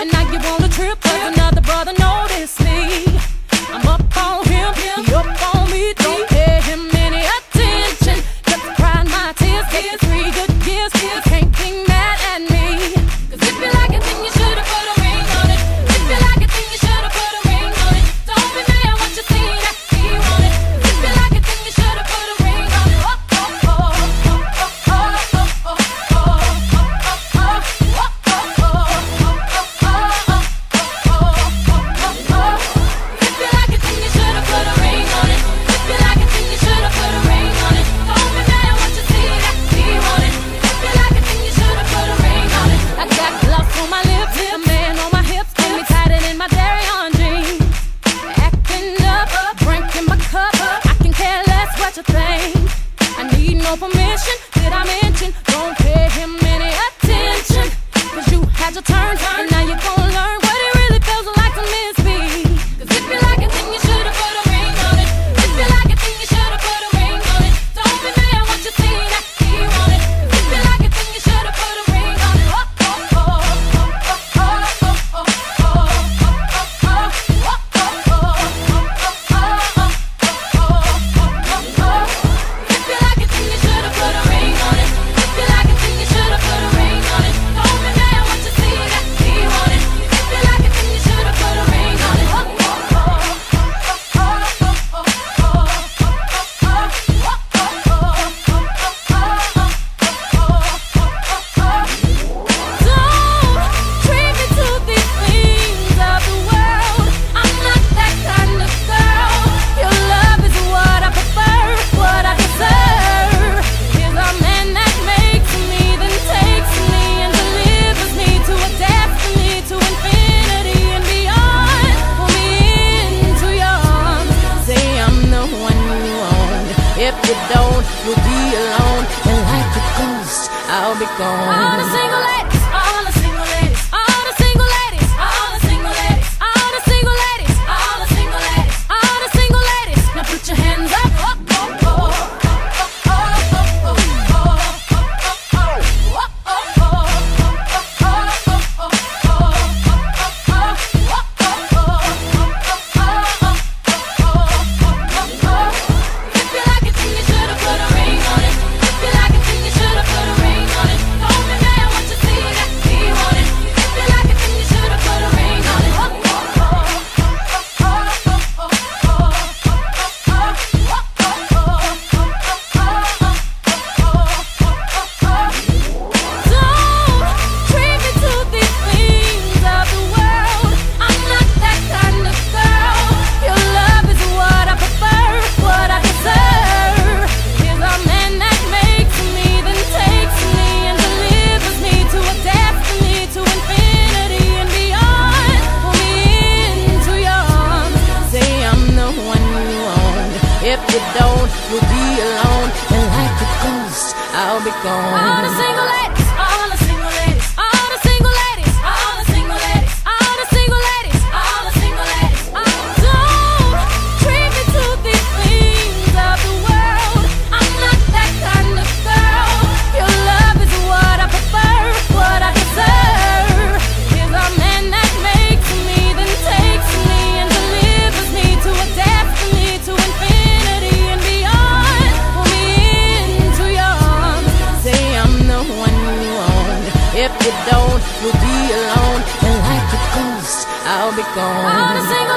And now you wanna another brother noticed me. I'm up on him, up on me, don't pay him any attention. Just my tears, three good years, such a thing. I need no permission. Did I mention? Don't pay him any attention. Cause you had your turn. You don't. you'll be alone, and like a ghost, I'll be gone. I'm a single. will be alone, and like a ghost, I'll be gone. I'm a single light. You'll be alone, and like a ghost, I'll be gone.